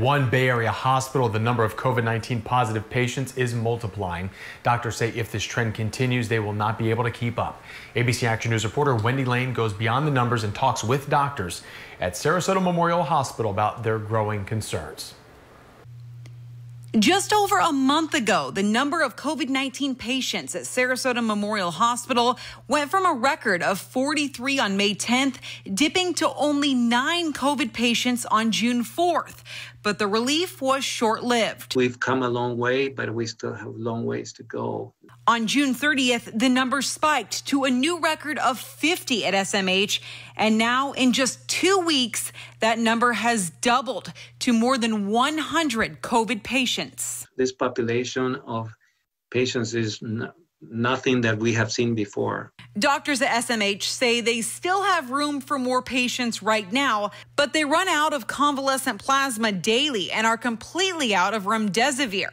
One Bay Area hospital, the number of COVID 19 positive patients is multiplying. Doctors say if this trend continues, they will not be able to keep up. ABC Action News reporter Wendi Lane goes beyond the numbers and talks with doctors at Sarasota Memorial Hospital about their growing concerns. Just over a month ago, the number of COVID 19 patients at Sarasota Memorial Hospital went from a record of 43 on May 10th, dipping to only nine COVID patients on June 4th. But the relief was short lived. We've come a long way, but we still have long ways to go. On June 30th, the number spiked to a new record of 50 at SMH. And now, in just two weeks, that number has doubled to more than 100 COVID patients. This population of patients is nothing that we have seen before. Doctors at SMH say they still have room for more patients right now, but they run out of convalescent plasma daily and are completely out of remdesivir,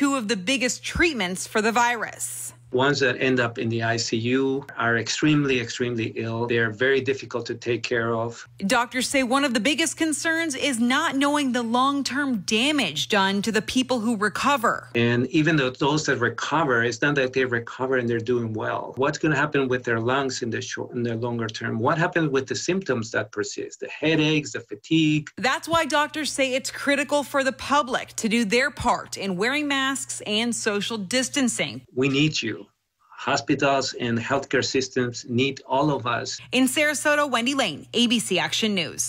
two of the biggest treatments for the virus. Ones that end up in the ICU are extremely, extremely ill. They're very difficult to take care of. Doctors say one of the biggest concerns is not knowing the long term damage done to the people who recover. And even though those that recover, it's not that they recover and they're doing well. What's going to happen with their lungs in the short in the longer term? What happens with the symptoms that persist? The headaches, the fatigue. That's why doctors say it's critical for the public to do their part in wearing masks and social distancing. We need you hospitals and healthcare systems need all of us. In Sarasota, Wendi Lane, ABC Action News.